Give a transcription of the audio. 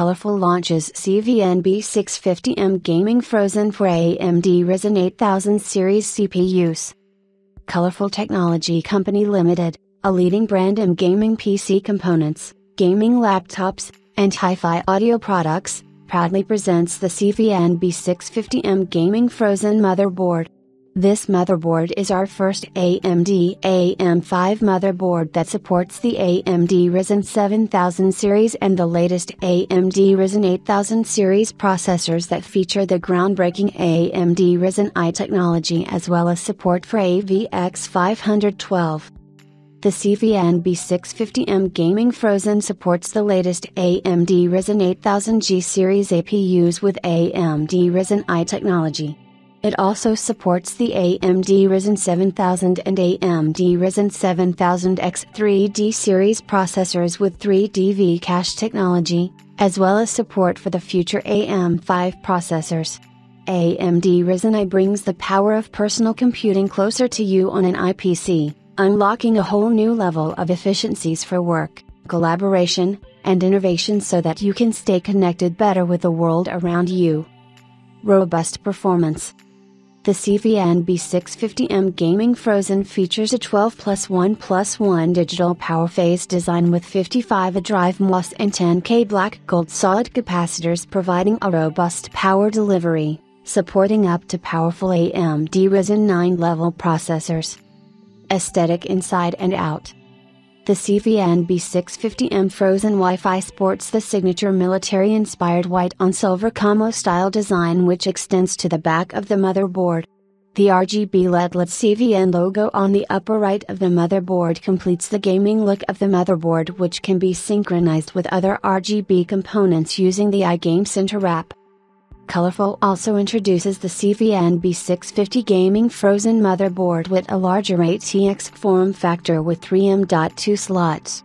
Colorful launches CVN B650M Gaming Frozen for AMD Ryzen 8000 series CPUs. Colorful Technology Company Limited, a leading brand in gaming PC components, gaming laptops, and hi-fi audio products, proudly presents the CVN B650M Gaming Frozen Motherboard. This motherboard is our first AMD AM5 motherboard that supports the AMD Ryzen 7000 series and the latest AMD Ryzen 8000 series processors that feature the groundbreaking AMD Ryzen AI technology as well as support for AVX 512. The CVN B650M Gaming Frozen supports the latest AMD Ryzen 8000G series APUs with AMD Ryzen AI technology. It also supports the AMD Ryzen 7000 and AMD Ryzen 7000X 3D series processors with 3D V-Cache technology, as well as support for the future AM5 processors. AMD Ryzen AI brings the power of personal computing closer to you on an AI PC, unlocking a whole new level of efficiencies for work, collaboration, and innovation so that you can stay connected better with the world around you. Robust performance. The CVN B650M Gaming Frozen features a 12 plus 1 plus 1 digital power phase design with 55 A drive MOS and 10K black gold solid capacitors providing a robust power delivery, supporting up to powerful AMD Ryzen 9 level processors. Aesthetic inside and out. The CVN B650M Frozen Wi-Fi sports the signature military-inspired white on silver camo style design which extends to the back of the motherboard. The RGB LED-lit CVN logo on the upper right of the motherboard completes the gaming look of the motherboard which can be synchronized with other RGB components using the iGame Center app. Colorful also introduces the CVN B650 Gaming Frozen motherboard with a larger ATX form factor with 3M.2 slots.